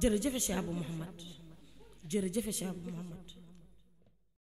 jërëjëf Cheikh Abou Mouhamad jërëjëf Cheikh Abou Mouhamad